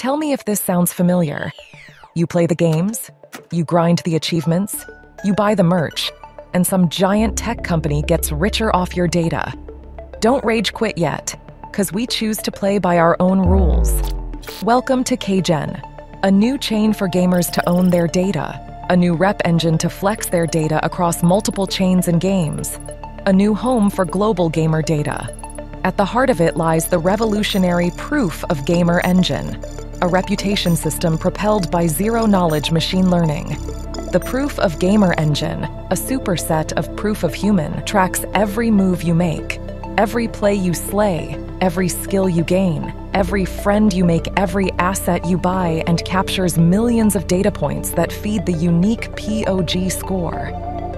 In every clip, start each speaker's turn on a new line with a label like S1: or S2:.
S1: Tell me if this sounds familiar. You play the games, you grind the achievements, you buy the merch, and some giant tech company gets richer off your data. Don't rage quit yet, because we choose to play by our own rules. Welcome to KGen, a new chain for gamers to own their data, a new rep engine to flex their data across multiple chains and games, a new home for global gamer data. At the heart of it lies the revolutionary Proof of Gamer Engine, a reputation system propelled by zero knowledge machine learning. The Proof of Gamer Engine, a superset of Proof of Human, tracks every move you make, every play you slay, every skill you gain, every friend you make, every asset you buy, and captures millions of data points that feed the unique POG score.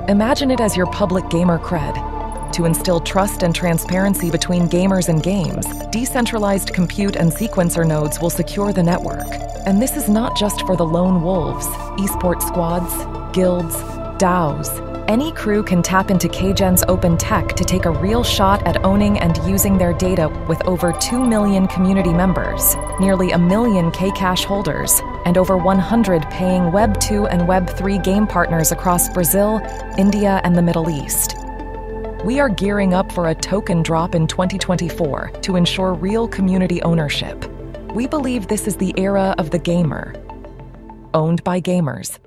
S1: Imagine it as your public gamer cred to instill trust and transparency between gamers and games, decentralized compute and sequencer nodes will secure the network. And this is not just for the lone wolves, esports squads, guilds, DAOs. Any crew can tap into KGen's open tech to take a real shot at owning and using their data with over 2 million community members, nearly a million Kcash holders, and over 100 paying Web 2 and Web 3 game partners across Brazil, India, and the Middle East we are gearing up for a token drop in 2024 to ensure real community ownership. We believe this is the era of the gamer. Owned by gamers.